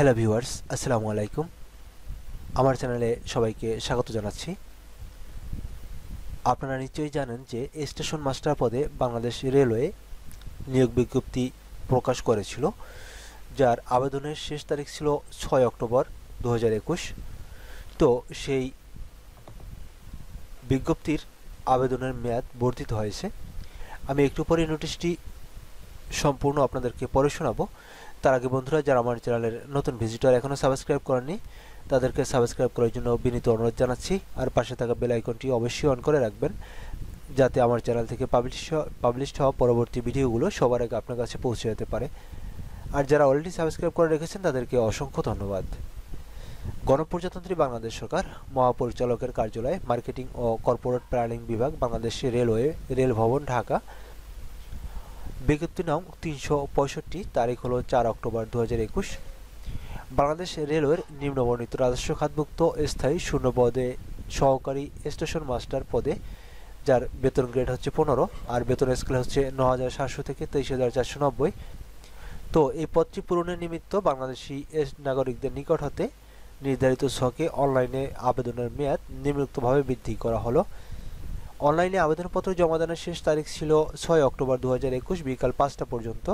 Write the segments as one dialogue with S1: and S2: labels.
S1: Hello viewers আসসালামু আলাইকুম। আমার চ্যানেলে সবাইকে স্বাগত জানাচ্ছি। আপনারা নিশ্চয়ই জানেন যে স্টেশন মাস্টার পদে বাংলাদেশ রেলওয়ে নিয়োগ বিজ্ঞপ্তি প্রকাশ করেছিল, যার আবেদনের শেষ তারিখ ছিল ছয় অক্টোবর দু হাজার একুশ। তো সেই বিজ্ঞপ্তির আবেদনের মেয়াদ বর্ধিত হয়েছে। আমি একটু পরে নোটিশটি সম্পূর্ণ আপনাদেরকে পড়ে শোনাবো। তার আগে বন্ধুরা, যারা আমার চ্যানেলের নতুন ভিজিটর এখনও সাবস্ক্রাইব করেননি, তাদেরকে সাবস্ক্রাইব করার জন্য বিনীত অনুরোধ জানাচ্ছি। আর পাশে থাকা বেল আইকনটি অবশ্যই অন করে রাখবেন, যাতে আমার চ্যানেল থেকে পাবলিশ পাবলিশড হওয়া পরবর্তী ভিডিওগুলো সবার আগে আপনার কাছে পৌঁছে যেতে পারে। আর যারা অলরেডি সাবস্ক্রাইব করে রেখেছেন, তাদেরকে অসংখ্য ধন্যবাদ। গণপ্রজাতন্ত্রী বাংলাদেশ সরকার, মহাপরিচালকের কার্যালয়, মার্কেটিং ও কর্পোরেট প্ল্যানিং বিভাগ, বাংলাদেশ রেলওয়ে রেল ভবন ঢাকা বিজ্ঞপ্তি নং তিনশো পঁয়ষট্টি তারিখ হলো চার অক্টোবর দু হাজার একুশ। বাংলাদেশ রেলওয়ের নিম্নবর্ণিত রাজস্ব খাতভুক্ত স্থায়ী শূন্য পদে সহকারী স্টেশন মাস্টার পদে, যার বেতন গ্রেড হচ্ছে পনেরো আর বেতন স্কেল হচ্ছে ন হাজার সাতশো থেকে তেইশ হাজার চারশো নব্বই। তো এই পদটি পূরণের নিমিত্ত বাংলাদেশি নাগরিকদের নিকট হতে নির্ধারিত ছকে অনলাইনে আবেদনের মেয়াদ নিম্নোক্তভাবে বৃদ্ধি করা হলো। অনলাইনে আবেদনপত্র জমা দানের শেষ তারিখ ছিল ছয় অক্টোবর দু হাজার একুশ বিকাল পাঁচটা পর্যন্ত।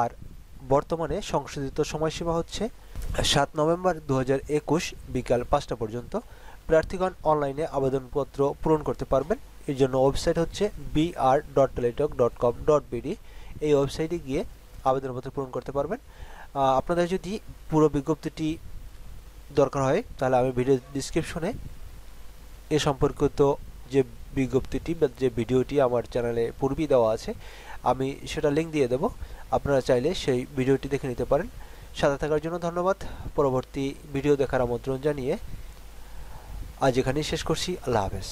S1: আর বর্তমানে সংশোধিত সময়সীমা হচ্ছে সাত নভেম্বর দু হাজার একুশ বিকাল পাঁচটা পর্যন্ত। প্রার্থীগণ অনলাইনে আবেদনপত্র পূরণ করতে পারবেন। এর জন্য ওয়েবসাইট হচ্ছে BR dot dot com dot BD এই ওয়েবসাইটে গিয়ে আবেদনপত্র পূরণ করতে পারবেন। আপনাদের যদি পুরো বিজ্ঞপ্তিটি দরকার হয়, তাহলে আমি ভিডিও ডিসক্রিপশনে এ সম্পর্কিত যে বিজ্ঞপ্তিটি বা যে ভিডিওটি আমার চ্যানেলে পূর্বেই দেওয়া আছে, আমি সেটা লিঙ্ক দিয়ে দেব। আপনারা চাইলে সেই ভিডিওটি দেখে নিতে পারেন। সাথে থাকার জন্য ধন্যবাদ। পরবর্তী ভিডিও দেখার আমন্ত্রণ জানিয়ে আজ এখানেই শেষ করছি। আল্লাহ হাফেজ।